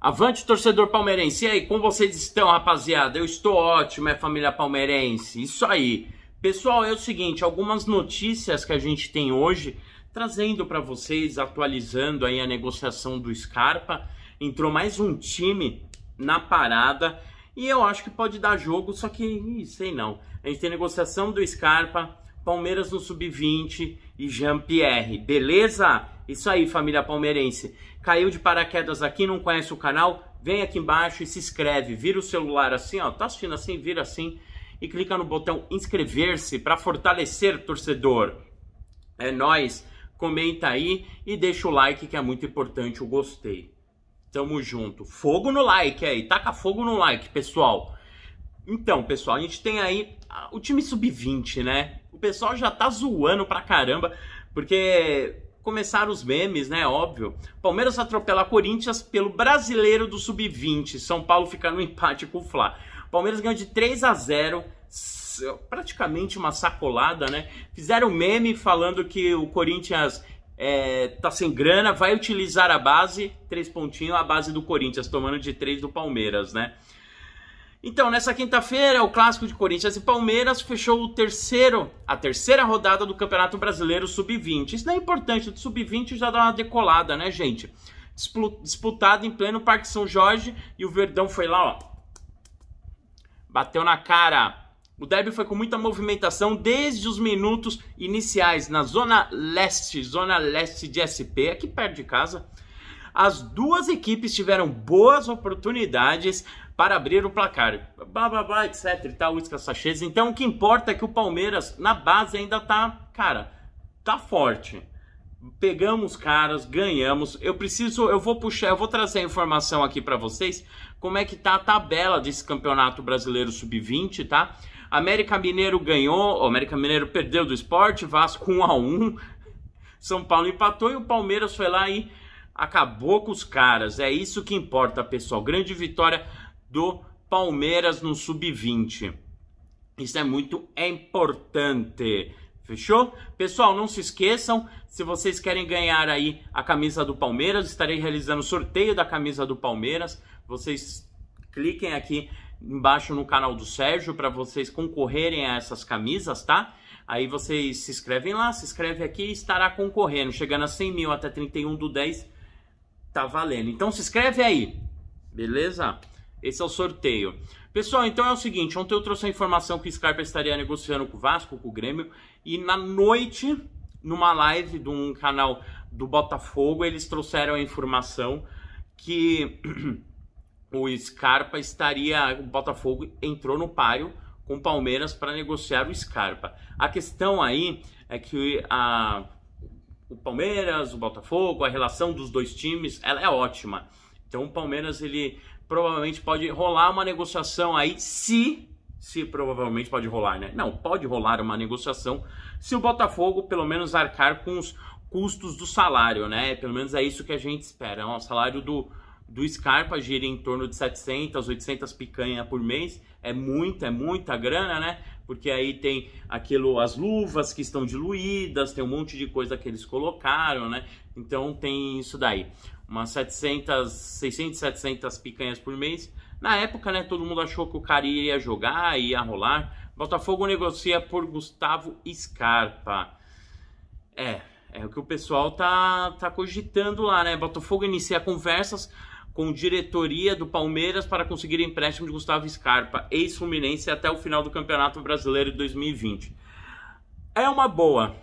Avante, torcedor palmeirense. E aí, como vocês estão, rapaziada? Eu estou ótimo, é família palmeirense. Isso aí. Pessoal, é o seguinte, algumas notícias que a gente tem hoje, trazendo para vocês, atualizando aí a negociação do Scarpa. Entrou mais um time na parada e eu acho que pode dar jogo, só que, sei não. A gente tem negociação do Scarpa, Palmeiras no sub-20 e Jean-Pierre, beleza? Isso aí, família palmeirense. Caiu de paraquedas aqui, não conhece o canal? Vem aqui embaixo e se inscreve. Vira o celular assim, ó. Tá assistindo assim? Vira assim. E clica no botão inscrever-se para fortalecer torcedor. É nós. Comenta aí e deixa o like que é muito importante, o gostei. Tamo junto. Fogo no like aí. Taca fogo no like, pessoal. Então, pessoal, a gente tem aí o time sub-20, né? O pessoal já tá zoando pra caramba, porque começaram os memes, né? Óbvio. Palmeiras atropela Corinthians pelo brasileiro do sub-20. São Paulo fica no empate com o Fla. Palmeiras ganhou de 3 a 0 praticamente uma sacolada, né? Fizeram meme falando que o Corinthians é, tá sem grana, vai utilizar a base, três pontinhos, a base do Corinthians, tomando de três do Palmeiras, né? Então, nessa quinta-feira, o clássico de Corinthians e Palmeiras fechou o terceiro, a terceira rodada do Campeonato Brasileiro Sub-20. Isso não é importante, o Sub-20 já dá uma decolada, né, gente? Disputado em pleno Parque São Jorge e o Verdão foi lá, ó. Bateu na cara. O derby foi com muita movimentação desde os minutos iniciais na zona leste, zona leste de SP, aqui perto de casa. As duas equipes tiveram boas oportunidades para abrir o placar. Blá, blá, blá, etc. Então o que importa é que o Palmeiras na base ainda tá, cara, tá forte. Pegamos caras, ganhamos. Eu preciso, eu vou puxar, eu vou trazer a informação aqui para vocês como é que tá a tabela desse Campeonato Brasileiro Sub-20, tá? América Mineiro ganhou, América Mineiro perdeu do esporte, Vasco 1 a 1 São Paulo empatou e o Palmeiras foi lá e acabou com os caras. É isso que importa, pessoal. Grande vitória do Palmeiras no sub-20. Isso é muito importante. Fechou? Pessoal, não se esqueçam, se vocês querem ganhar aí a camisa do Palmeiras, estarei realizando sorteio da camisa do Palmeiras. Vocês cliquem aqui embaixo no canal do Sérgio para vocês concorrerem a essas camisas, tá? Aí vocês se inscrevem lá, se inscreve aqui e estará concorrendo. Chegando a 100 mil até 31 do 10, tá valendo. Então se inscreve aí, beleza? Esse é o sorteio. Pessoal, então é o seguinte, ontem eu trouxe a informação que o Scarpa estaria negociando com o Vasco, com o Grêmio, e na noite, numa live de um canal do Botafogo, eles trouxeram a informação que o Scarpa estaria, o Botafogo entrou no páreo com o Palmeiras para negociar o Scarpa. A questão aí é que a, o Palmeiras, o Botafogo, a relação dos dois times, ela é ótima. Então o Palmeiras ele provavelmente pode rolar uma negociação aí, se se provavelmente pode rolar, né? Não, pode rolar uma negociação se o Botafogo pelo menos arcar com os custos do salário, né? Pelo menos é isso que a gente espera. O salário do, do Scarpa gira em torno de 700, 800 picanha por mês. É muita, é muita grana, né? Porque aí tem aquilo, as luvas que estão diluídas, tem um monte de coisa que eles colocaram, né? Então tem isso daí umas 700, 600, 700 picanhas por mês. Na época, né, todo mundo achou que o cara iria jogar, ia rolar. Botafogo negocia por Gustavo Scarpa. É, é o que o pessoal tá, tá cogitando lá, né? Botafogo inicia conversas com diretoria do Palmeiras para conseguir empréstimo de Gustavo Scarpa, ex-Fluminense, até o final do Campeonato Brasileiro de 2020. É uma boa.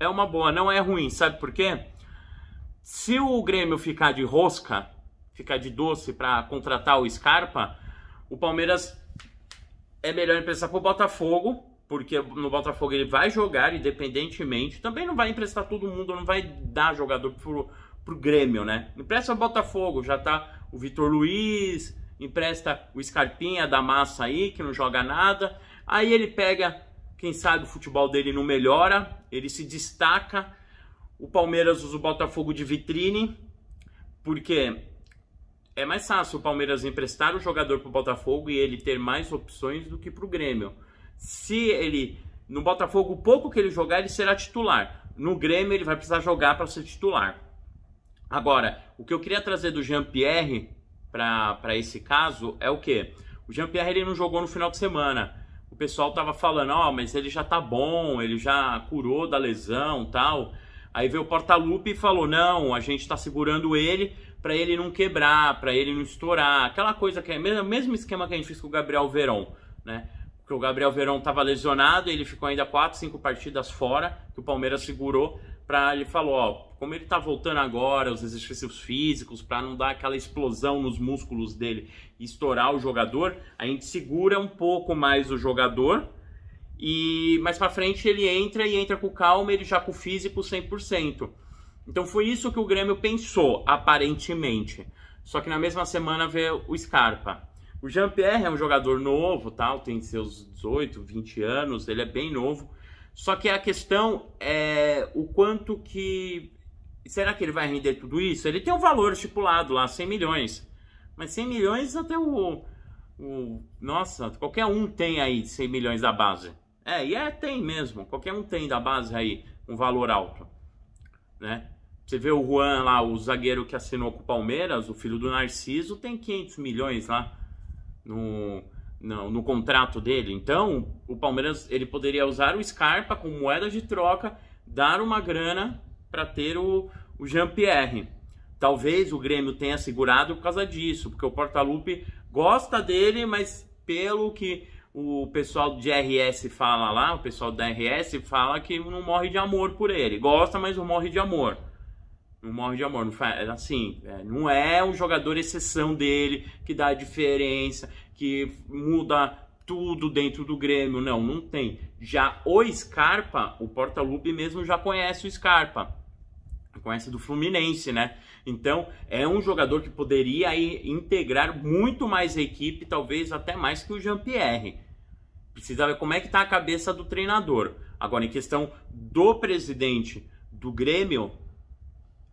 É uma boa, não é ruim, sabe por quê? Se o Grêmio ficar de rosca, ficar de doce para contratar o Scarpa, o Palmeiras é melhor emprestar para o Botafogo, porque no Botafogo ele vai jogar independentemente. Também não vai emprestar todo mundo, não vai dar jogador pro, pro Grêmio, né? Empresta o Botafogo, já tá o Vitor Luiz, empresta o Scarpinha da massa aí, que não joga nada. Aí ele pega, quem sabe o futebol dele não melhora, ele se destaca o Palmeiras usa o Botafogo de vitrine, porque é mais fácil o Palmeiras emprestar o jogador para o Botafogo e ele ter mais opções do que para o Grêmio. Se ele, no Botafogo, o pouco que ele jogar, ele será titular. No Grêmio, ele vai precisar jogar para ser titular. Agora, o que eu queria trazer do Jean-Pierre para esse caso é o que? O Jean-Pierre ele não jogou no final de semana. O pessoal tava falando, ó, oh, mas ele já tá bom, ele já curou da lesão tal. Aí veio o Portalupe e falou: não, a gente tá segurando ele para ele não quebrar, para ele não estourar. Aquela coisa que é o mesmo esquema que a gente fez com o Gabriel Verón, né? Porque o Gabriel Verón estava lesionado, ele ficou ainda 4, 5 partidas fora, que o Palmeiras segurou para ele falou, ó, como ele tá voltando agora, os exercícios físicos, para não dar aquela explosão nos músculos dele e estourar o jogador, a gente segura um pouco mais o jogador e mais para frente ele entra e entra com calma, ele já com o físico 100%. Então foi isso que o Grêmio pensou, aparentemente. Só que na mesma semana veio o Scarpa. O Jean-Pierre é um jogador novo, tal, tem seus 18, 20 anos, ele é bem novo só que a questão é o quanto que. Será que ele vai render tudo isso? Ele tem um valor estipulado lá, 100 milhões. Mas 100 milhões até o. o nossa, qualquer um tem aí 100 milhões da base. É, e é, tem mesmo. Qualquer um tem da base aí um valor alto. Né? Você vê o Juan lá, o zagueiro que assinou com o Palmeiras, o filho do Narciso, tem 500 milhões lá no no, no, contrato dele. Então, o Palmeiras ele poderia usar o Scarpa como moeda de troca, dar uma grana para ter o, o Jean-Pierre. Talvez o Grêmio tenha segurado por causa disso, porque o Portalupe gosta dele, mas pelo que o pessoal de RS fala lá, o pessoal da RS fala que não morre de amor por ele. Gosta, mas não morre de amor. Não morre de amor. Não faz, assim, é, não é um jogador exceção dele que dá a diferença, que muda tudo dentro do Grêmio. Não, não tem. Já o Scarpa, o Porta-Lupe mesmo já conhece o Scarpa. Conhece do Fluminense, né? Então, é um jogador que poderia aí integrar muito mais a equipe, talvez até mais que o Jean-Pierre. Precisa ver como é que tá a cabeça do treinador. Agora, em questão do presidente do Grêmio,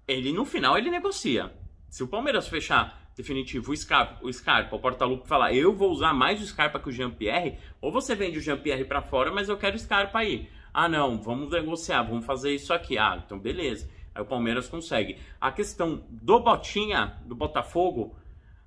ele no final ele negocia. Se o Palmeiras fechar definitivo o Scarpa, o Scarpa, o Portalupe falar, eu vou usar mais o Scarpa que o Jean-Pierre, ou você vende o Jean-Pierre para fora, mas eu quero o Scarpa aí. Ah, não, vamos negociar, vamos fazer isso aqui. Ah, então beleza. Aí o Palmeiras consegue. A questão do Botinha, do Botafogo,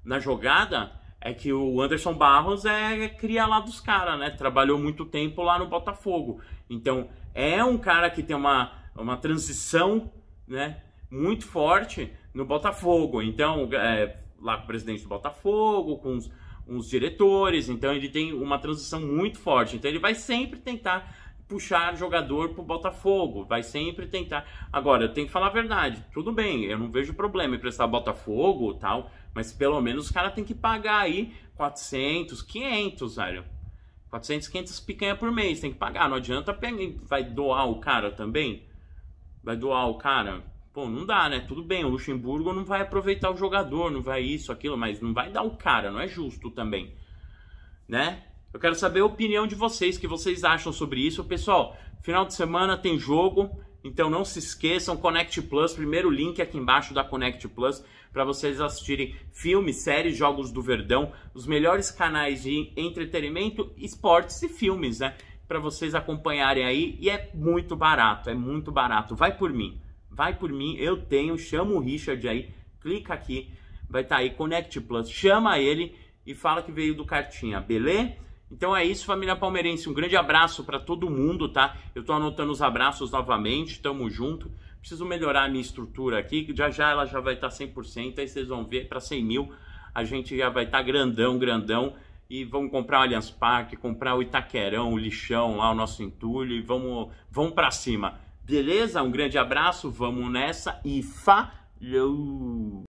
na jogada, é que o Anderson Barros é cria lá dos caras, né? Trabalhou muito tempo lá no Botafogo. Então, é um cara que tem uma, uma transição, né? Muito forte no Botafogo. Então, é, lá com o presidente do Botafogo, com uns, uns diretores, então ele tem uma transição muito forte. Então ele vai sempre tentar puxar jogador pro Botafogo, vai sempre tentar. Agora, eu tenho que falar a verdade, tudo bem, eu não vejo problema em prestar Botafogo tal, mas pelo menos os caras têm que pagar aí 400, 500, velho. 400, 500 picanha por mês, tem que pagar, não adianta pegar, vai doar o cara também? Vai doar o cara? Pô, não dá, né? Tudo bem, o Luxemburgo não vai aproveitar o jogador, não vai isso, aquilo, mas não vai dar o cara, não é justo também, né? Eu quero saber a opinião de vocês, o que vocês acham sobre isso. Pessoal, final de semana tem jogo, então não se esqueçam, Connect Plus, primeiro link aqui embaixo da Connect Plus, para vocês assistirem filmes, séries, jogos do Verdão, os melhores canais de entretenimento, esportes e filmes, né? Para vocês acompanharem aí, e é muito barato, é muito barato. Vai por mim vai por mim, eu tenho, chama o Richard aí, clica aqui, vai estar tá aí, Connect Plus, chama ele e fala que veio do Cartinha, beleza? Então é isso, família palmeirense, um grande abraço para todo mundo, tá? Eu tô anotando os abraços novamente, tamo junto. Preciso melhorar a minha estrutura aqui, já já ela já vai estar tá 100%, aí vocês vão ver, para 100 mil a gente já vai estar tá grandão, grandão. E vamos comprar o Allianz Parque, comprar o Itaquerão, o lixão lá, o nosso entulho e vamos, vamos para cima. Beleza? Um grande abraço, vamos nessa e falou!